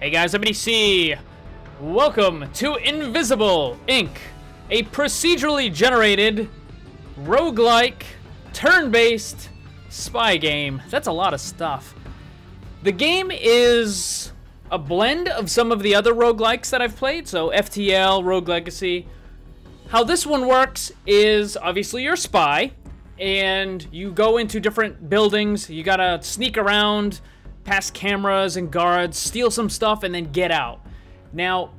Hey guys, I'm EDC. Welcome to Invisible Inc., a procedurally generated, roguelike, turn-based spy game. That's a lot of stuff. The game is a blend of some of the other roguelikes that I've played, so FTL, Rogue Legacy. How this one works is obviously you're a spy, and you go into different buildings. You gotta sneak around, past cameras and guards, steal some stuff, and then get out. Now,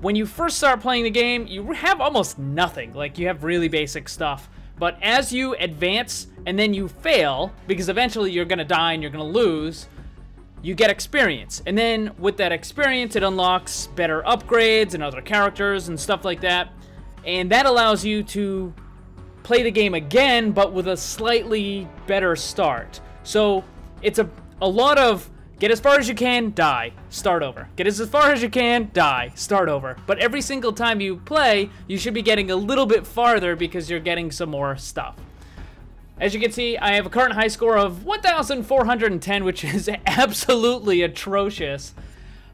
when you first start playing the game, you have almost nothing. Like, you have really basic stuff. But as you advance and then you fail, because eventually you're gonna die and you're gonna lose, you get experience. And then with that experience, it unlocks better upgrades and other characters and stuff like that. And that allows you to play the game again, but with a slightly better start. So it's a, a lot of get as far as you can, die, start over. Get as far as you can, die, start over. But every single time you play, you should be getting a little bit farther because you're getting some more stuff. As you can see, I have a current high score of 1,410, which is absolutely atrocious.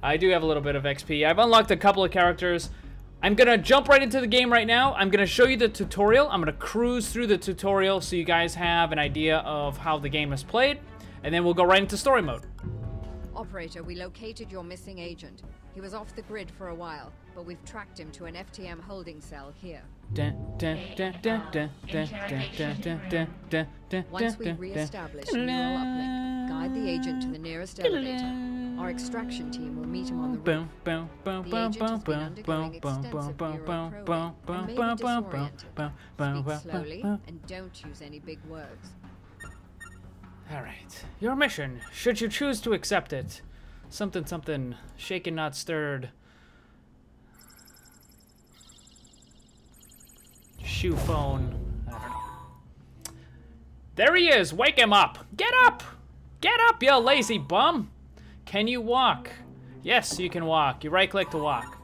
I do have a little bit of XP. I've unlocked a couple of characters. I'm gonna jump right into the game right now. I'm gonna show you the tutorial. I'm gonna cruise through the tutorial so you guys have an idea of how the game is played. And then we'll go right into story mode. Operator, we located your missing agent. He was off the grid for a while, but we've tracked him to an FTM holding cell here. Once we re-establish neural uplink, guide the agent to the nearest elevator. Our extraction team will meet him on the roof. The agent has been undergoing extensive neural probing and may be disoriented. Speak slowly and don't use any big words. Alright. Your mission, should you choose to accept it. Something, something, shaken, not stirred. Shoe phone. There he is! Wake him up! Get up! Get up, you lazy bum! Can you walk? Yes, you can walk. You right click to walk.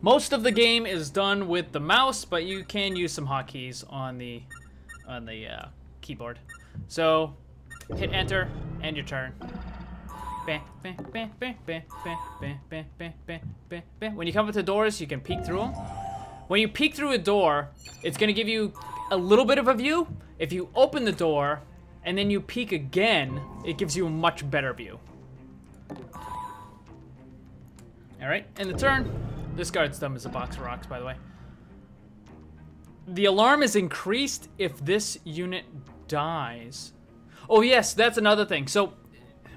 Most of the game is done with the mouse, but you can use some hotkeys on the on the uh, keyboard. So, hit enter, and your turn. When you come up to doors, you can peek through them. When you peek through a door, it's gonna give you a little bit of a view. If you open the door, and then you peek again, it gives you a much better view. Alright, and the turn. This guard's dumb as a box of rocks, by the way. The alarm is increased if this unit dies. Oh yes, that's another thing. So,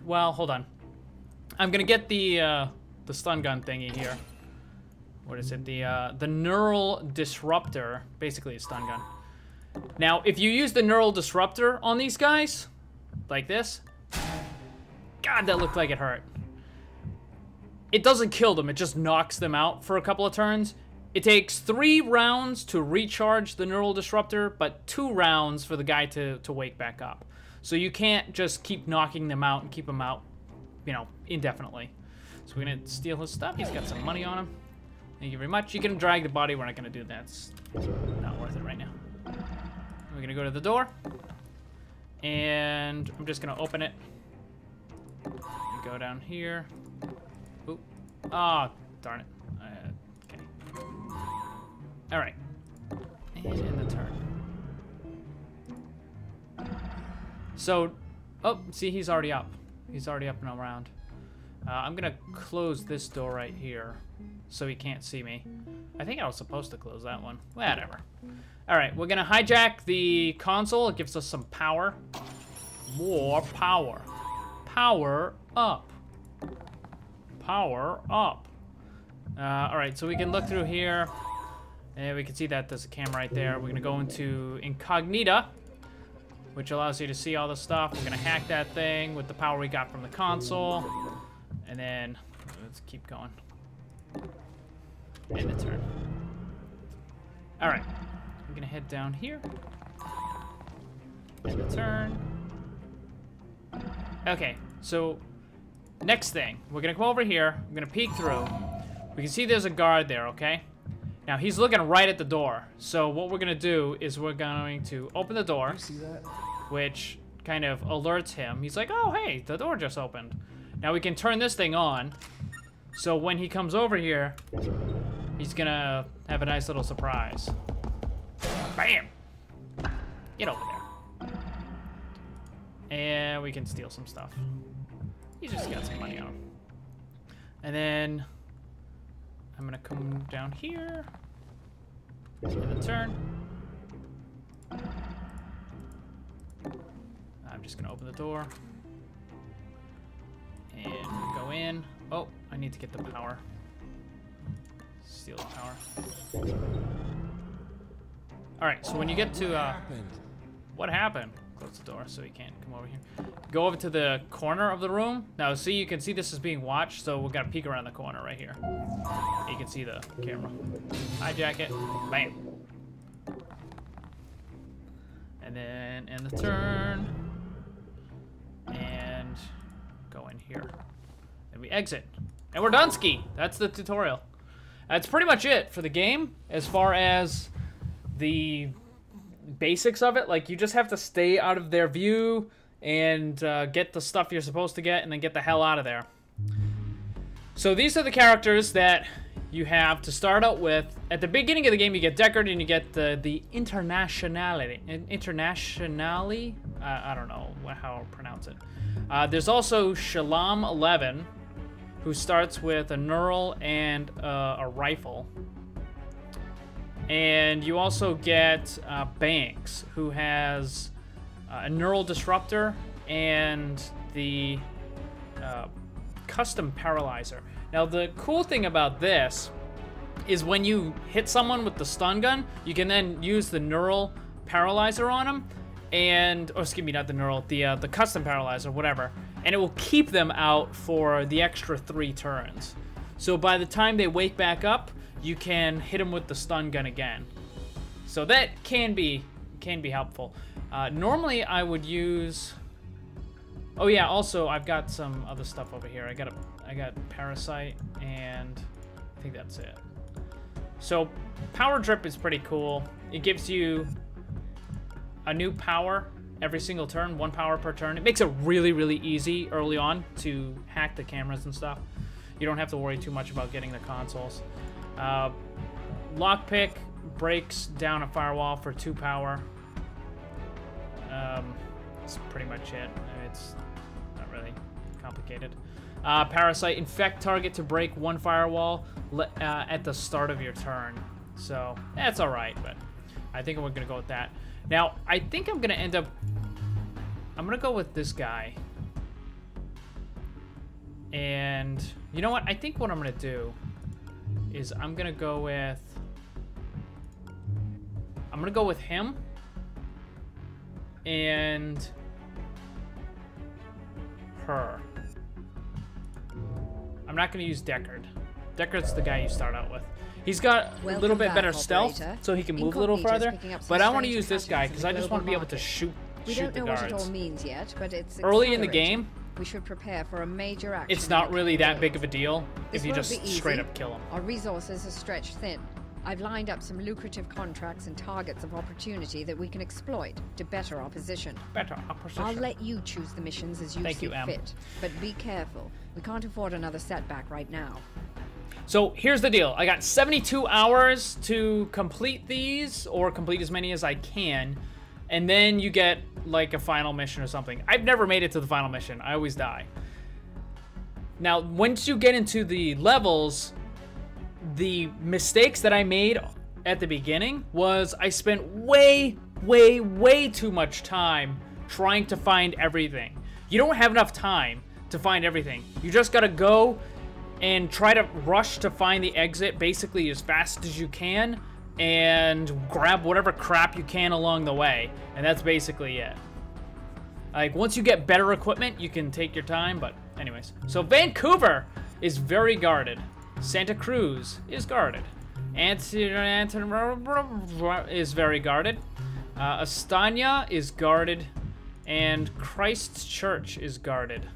well, hold on. I'm gonna get the uh, the stun gun thingy here. What is it? The uh, the neural disruptor, basically a stun gun. Now, if you use the neural disruptor on these guys, like this, God, that looked like it hurt. It doesn't kill them; it just knocks them out for a couple of turns. It takes three rounds to recharge the neural disruptor, but two rounds for the guy to, to wake back up. So you can't just keep knocking them out and keep them out, you know, indefinitely. So we're gonna steal his stuff. He's got some money on him. Thank you very much. You can drag the body. We're not gonna do that. It's not worth it right now. We're gonna go to the door. And I'm just gonna open it. Go down here. Oop. Ah, oh, darn it. All right. And in the turn. So, oh, see, he's already up. He's already up and around. Uh, I'm gonna close this door right here so he can't see me. I think I was supposed to close that one. Whatever. All right, we're gonna hijack the console. It gives us some power. More power. Power up. Power up. Uh, all right, so we can look through here. And we can see that there's a camera right there. We're gonna go into Incognita, which allows you to see all the stuff. We're gonna hack that thing with the power we got from the console. And then, let's keep going. End the turn. All right, we're gonna head down here. End the turn. Okay, so next thing, we're gonna come over here. We're gonna peek through. We can see there's a guard there, okay? Now, he's looking right at the door. So what we're going to do is we're going to open the door. Which kind of alerts him. He's like, oh, hey, the door just opened. Now we can turn this thing on. So when he comes over here, he's gonna have a nice little surprise. Bam! Get over there. And we can steal some stuff. He just got some money on him. And then I'm gonna come down here. And turn. I'm just gonna open the door. And go in. Oh, I need to get the power. Steal the power. Alright, so when you get to, uh... What happened? Close the door so he can't come over here. Go over to the corner of the room. Now, see, you can see this is being watched, so we're gonna peek around the corner right here. You can see the camera. Hijack it. Bam. And then end the turn. And go in here. And we exit. And we're done ski. That's the tutorial. That's pretty much it for the game as far as the basics of it. Like, you just have to stay out of their view and uh, get the stuff you're supposed to get and then get the hell out of there. So these are the characters that you have to start out with. At the beginning of the game, you get Deckard and you get the, the internationality. Internationally? Uh, I don't know how to pronounce it. Uh, there's also Shalem 11, who starts with a neural and uh, a rifle. And you also get uh, Banks, who has uh, a neural disruptor and the uh, custom paralyzer. Now, the cool thing about this is when you hit someone with the stun gun, you can then use the neural paralyzer on them, and or excuse me, not the neural, the uh, the custom paralyzer, whatever, and it will keep them out for the extra three turns. So by the time they wake back up, you can hit him with the stun gun again. So that can be can be helpful. Uh, normally, I would use. Oh yeah, also I've got some other stuff over here. I got a I got parasite and I think that's it. So power drip is pretty cool. It gives you a new power every single turn, one power per turn. It makes it really, really easy early on to hack the cameras and stuff. You don't have to worry too much about getting the consoles. Uh, lockpick breaks down a firewall for two power. Um, that's pretty much it. It's not really complicated. Uh, Parasite, infect target to break one firewall uh, at the start of your turn. So, that's alright, but I think we're to go with that. Now, I think I'm to end up... I'm to go with this guy. And, you know what? I think what I'm to do is I'm going to go with... I'm going to go with him. And... Her. I'm not going to use Deckard. Deckard's the guy you start out with. He's got Welcome a little bit better stealth, so he can move a little farther. But I want to use this guy because I just want to be able to shoot, we shoot the guards. We don't know what it all means yet, but it's early in the game. We should prepare for a major action. It's not really that big of a deal this if you just straight up kill him. Our resources are stretched thin. I've lined up some lucrative contracts and targets of opportunity that we can exploit to better our position. Better our position. I'll let you choose the missions as you Thank see you, fit. But be careful. We can't afford another setback right now. So here's the deal. I got 72 hours to complete these, or complete as many as I can, and then you get like a final mission or something. I've never made it to the final mission. I always die. Now, once you get into the levels, the mistakes that I made at the beginning was I spent way, way, way too much time trying to find everything. You don't have enough time to find everything. You just gotta go and try to rush to find the exit basically as fast as you can and grab whatever crap you can along the way. And that's basically it. Like, once you get better equipment, you can take your time, but anyways. So Vancouver is very guarded. Santa Cruz is guarded. Anton is very guarded. Uh, Astana is guarded. And Christchurch is guarded.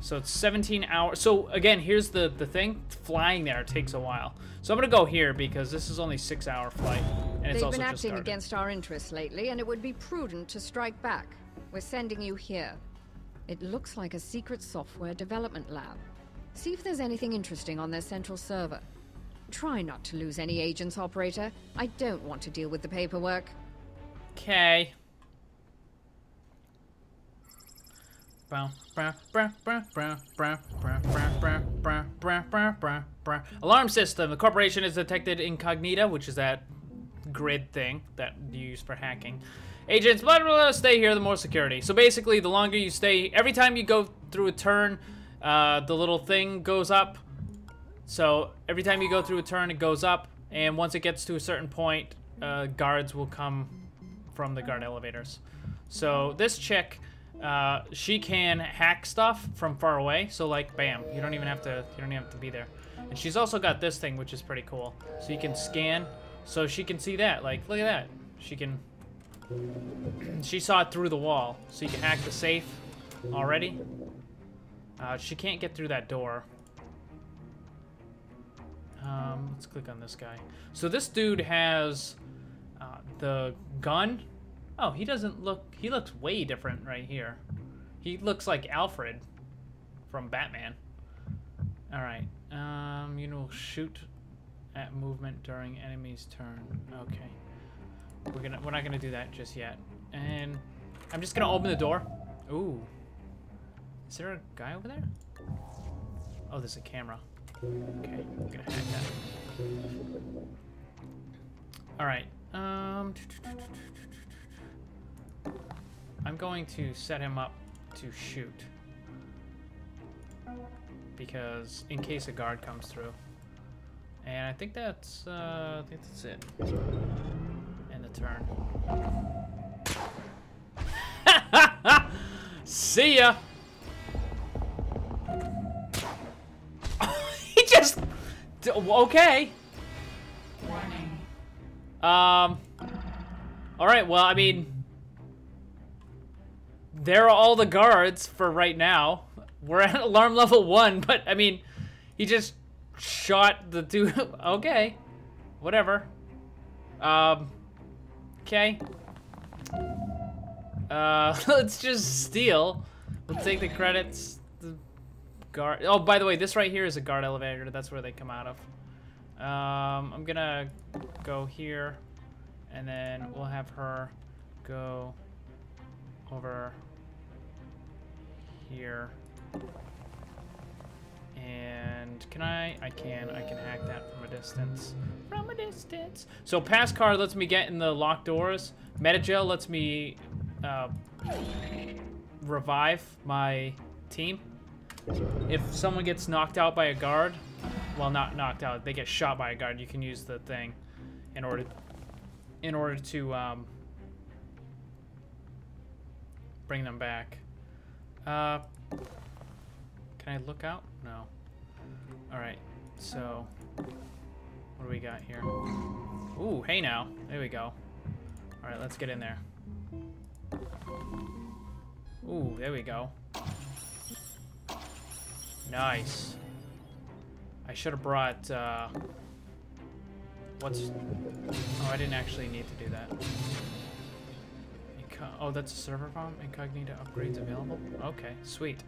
So it's 17 hours. So again, here's the, the thing. Flying there takes a while. So I'm going to go here because this is only six hour flight. And it's They've also been acting against our interests lately, and it would be prudent to strike back. We're sending you here. It looks like a secret software development lab. See if there's anything interesting on their central server. Try not to lose any agents, operator. I don't want to deal with the paperwork. Okay. Alarm system. The corporation is detected incognita, which is that grid thing that you use for hacking. Agents, blah, blah, blah, stay here, the more security. So basically, the longer you stay, every time you go through a turn, uh, the little thing goes up. So every time you go through a turn, it goes up. And once it gets to a certain point, uh, guards will come from the guard elevators. So this chick, uh, she can hack stuff from far away. So like, bam, you don't even have to, you don't even have to be there. And she's also got this thing, which is pretty cool. So you can scan, so she can see that. Like, look at that. She can, she saw it through the wall. So you can hack the safe already. Uh, she can't get through that door. Um, let's click on this guy. So this dude has uh, the gun. Oh, he doesn't look... He looks way different right here. He looks like Alfred from Batman. Alright. Um, you know, shoot at movement during enemy's turn. Okay. We're gonna... We're not gonna do that just yet. And I'm just gonna open the door. Ooh. Is there a guy over there? Oh, there's a camera. Okay, I'm gonna hack that. Alright, um... I'm going to set him up to shoot. Because, in case a guard comes through. And I think that's, uh, I think that's it. And the turn. See ya! he just... Okay. Warning. Um... Alright, well, I mean... There are all the guards for right now. We're at alarm level 1, but, I mean... He just shot the dude. okay. Whatever. Um... Okay. Uh, let's just steal. We'll take the credits. The guard. Oh, by the way, this right here is a guard elevator. That's where they come out of. Um, I'm gonna go here, and then we'll have her go over here. And can I? I can. I can hack that from a distance. From a distance. So pass card lets me get in the locked doors. Metagel lets me uh, revive my team. If someone gets knocked out by a guard, well, not knocked out, they get shot by a guard, you can use the thing in order in order to um, bring them back. Uh, can I look out? No. All right, so what do we got here? Ooh, hey now. There we go. All right, let's get in there. Ooh, there we go. Nice. I should have brought, uh... What's... Oh, I didn't actually need to do that. Oh, that's a server farm? Incognita upgrades available? Okay, sweet.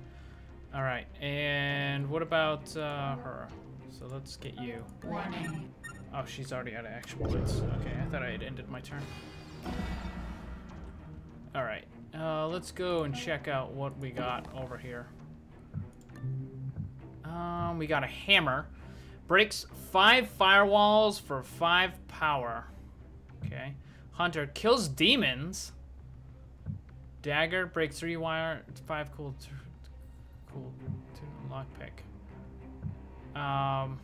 Alright, and what about, uh, her? So let's get you. Warning. Oh, she's already out of action points. Okay, I thought I had ended my turn. Alright, uh, let's go and check out what we got over here. Um, we got a hammer. Breaks five firewalls for five power. Okay. Hunter kills demons. Dagger breaks three wire, five cool, cool, two lockpick. Um,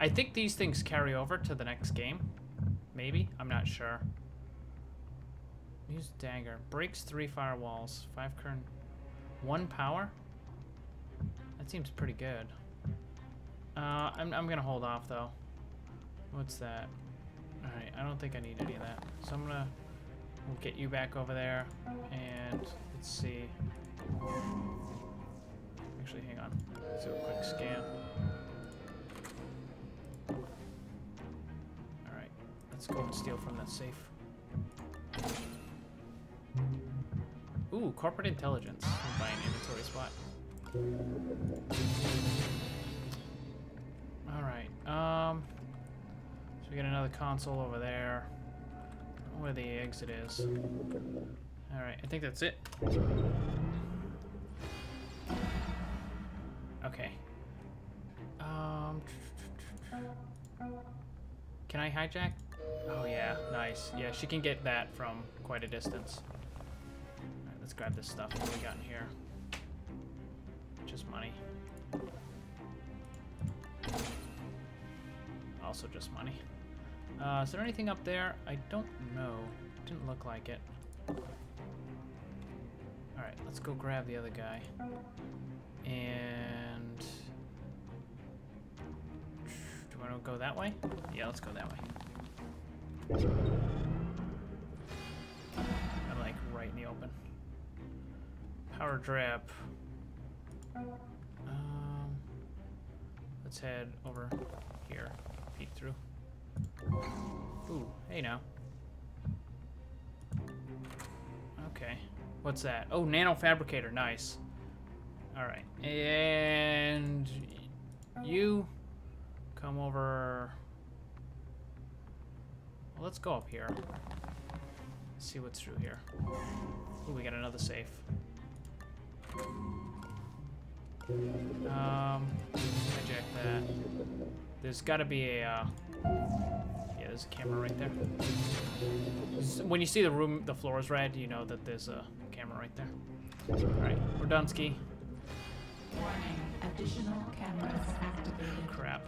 I think these things carry over to the next game. Maybe I'm not sure. Use dagger. Breaks three firewalls. Five current. One power? That seems pretty good. Uh, I'm, I'm gonna hold off though. What's that? Alright, I don't think I need any of that. So I'm gonna we'll get you back over there and let's see. Actually, hang on. Let's do a quick scan. Alright, let's go and steal from that safe. Ooh, corporate intelligence. We'll buy an inventory spot. All right. Um. So we got another console over there. Where the exit is. All right. I think that's it. Okay. Um. Can I hijack? Oh yeah, nice. Yeah, she can get that from quite a distance. Alright, let's grab this stuff. What we got in here? Just money. Also just money. Uh, is there anything up there? I don't know. Didn't look like it. Alright, let's go grab the other guy. And... Do I want to go that way? Yeah, let's go that way. I'm like right in the open. Power drip. Um, let's head over here. Peek through. Ooh, hey now. Okay. What's that? Oh, nano fabricator. Nice. All right. And you come over. Well, let's go up here. See what's through here. Ooh, we got another safe. Um, hijack that. There's got to be a. Uh, there's a camera right there. S- When you see the room, the floor is red, you know that there's a camera right there. All right, we're done, ski. Warning. Additional cameras activated. Crap.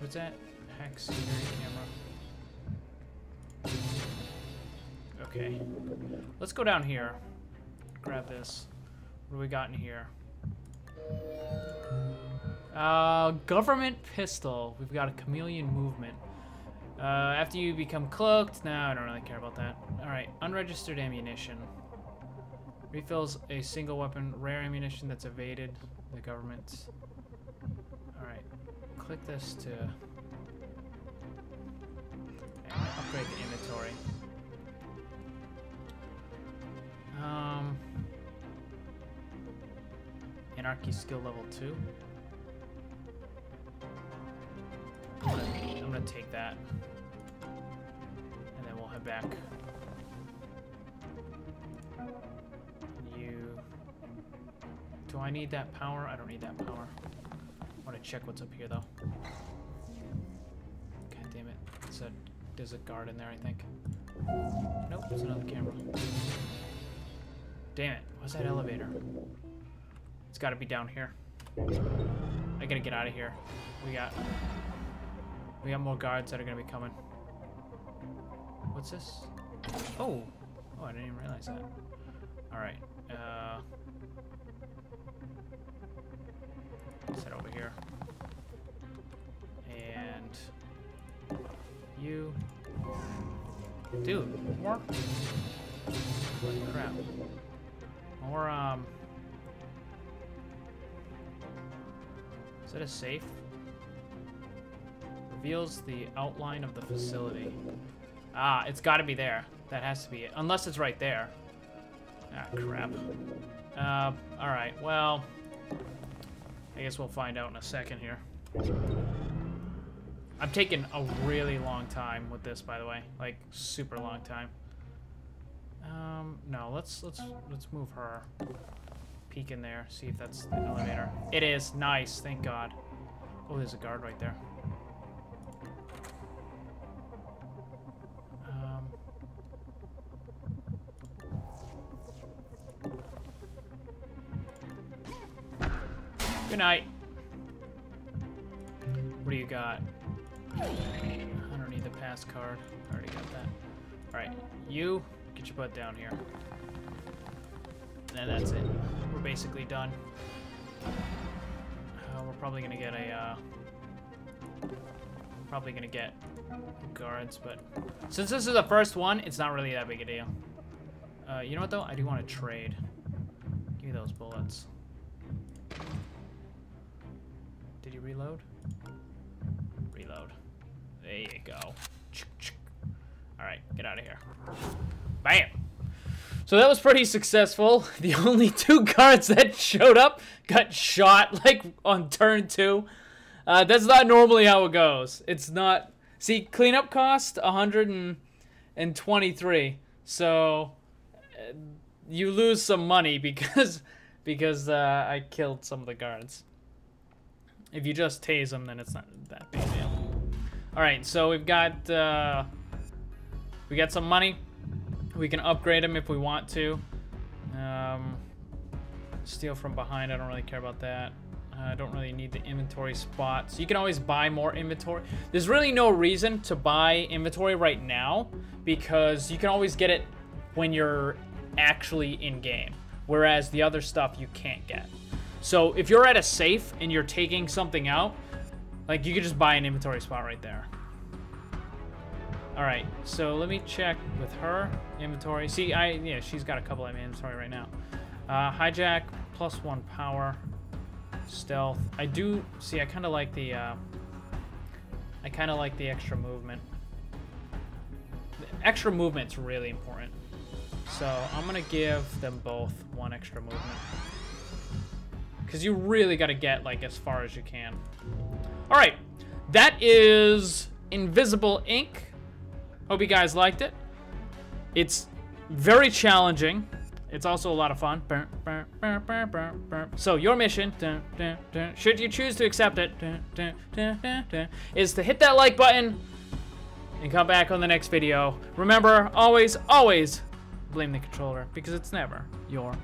What's that? Security camera. Okay. Let's go down here. Grab this. What do we got in here? Uh, government pistol. We've got a chameleon movement. Uh, after you become cloaked, no, I don't really care about that. All right, unregistered ammunition. Refills a single weapon, rare ammunition that's evaded the government. Alright, click this to upgrade the inventory. Um, Anarchy skill level 2. Gonna, take that. And then we'll head back. You. Do I need that power? I don't need that power. I want to check what's up here though. God damn it. It's a, there's a guard in there, I think. Nope, it's another camera. Damn it. What's that elevator? It's got to be down here. I gotta get out of here. We got. We got more guards that are gonna be coming. What's this? Oh! Oh, I didn't even realize that. Alright. Uh. Let's over here. And. You. Dude, more. Holy crap. More, um. Is that a safe? Reveals the outline of the facility. Ah, it's gotta be there. That has to be it. Unless it's right there. Ah, crap. Uh, alright, well... I guess we'll find out in a second here. I'm taking a really long time with this, by the way. Like, super long time. Um, no, let's, let's, let's move her. Peek in there, see if that's the elevator. It is, nice, thank God. Oh, there's a guard right there. Night. What do you got? I don't need the pass card. I already got that. Alright, you get your butt down here. And that's it. We're basically done. Uh, we're probably gonna get a, uh, probably gonna get guards, but since this is the first one, it's not really that big a deal. Uh, you know what though? I do want to trade. Give me those bullets. Did you reload? Reload. There you go. All right, get out of here. Bam. So that was pretty successful. The only two guards that showed up got shot like on turn two. Uh, that's not normally how it goes. It's not. See, cleanup cost 123. So uh, you lose some money because because uh, I killed some of the guards. If you just tase them, then it's not that big deal. All right, so we've got uh, we got some money. We can upgrade them if we want to. Um, steal from behind. I don't really care about that. I don't really need the inventory spot. So you can always buy more inventory. There's really no reason to buy inventory right now because you can always get it when you're actually in game. Whereas the other stuff you can't get. So if you're at a safe and you're taking something out, like you could just buy an inventory spot right there. All right, so let me check with her inventory. See, I yeah, she's got a couple of inventory right now. Uh, hijack plus one power, stealth. I do see. I kind of like the. Uh, I kind of like the extra movement. The extra movement's really important. So I'm gonna give them both one extra movement. Because you really got to get like as far as you can. All right, that is Invisible Inc. Hope you guys liked it. It's very challenging. It's also a lot of fun. So your mission, should you choose to accept it, is to hit that like button and come back on the next video. Remember, always, always blame the controller because it's never your